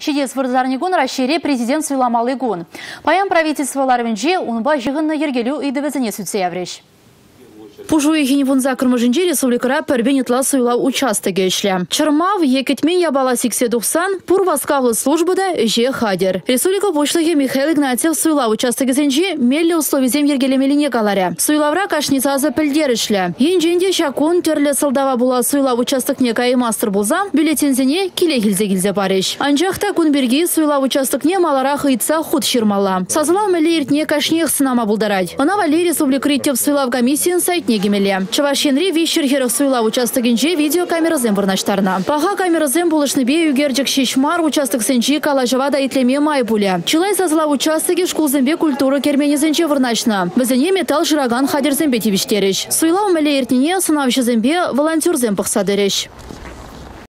Шидес вырзарнигун расшире президент Свиламалы гун. Паян правительстволарвенже унба жығынны ергелю үйдівізіне сүтсе явреш. Пужуи гиневунза кырмыжинче республикара пәрбен итла суйла участыге ишле. Чырмав екетмен ябала сиксе тухсан, пур васкавлы службада же хадер. Республика пошлыхе Михаил Игнатьев суйла участыге сенче мелле условизем ергелемелине каларе. Суйлавра кашницазы пілдер ишле. Енженде шакун терле сылдава була суйла участыкне кайы мастер булза, бюллетензене киле гилзе гилзе париш. Анжақта күнберги суйла участыкне малара хыйтса худ ширмала. Сазыла мелле иртне кашнех сынама булдарать. Она Риттев суйлав комиссиян сайтне кемеле. Чавашенри вещер херах суйла участыгенже видеокамера зем вырнаштарна. Паха камера зем булышны бе югерджик шишмар участок сенчи калажава да итлеме май пуля. Чылай сазла участыге шкул зембе культура кермени зенче вырначна. Бізіне металл жираган хадер зембе тивиштереш. Суйла умеле иртнине сынавшы зембе волонтер зем пықсадереш.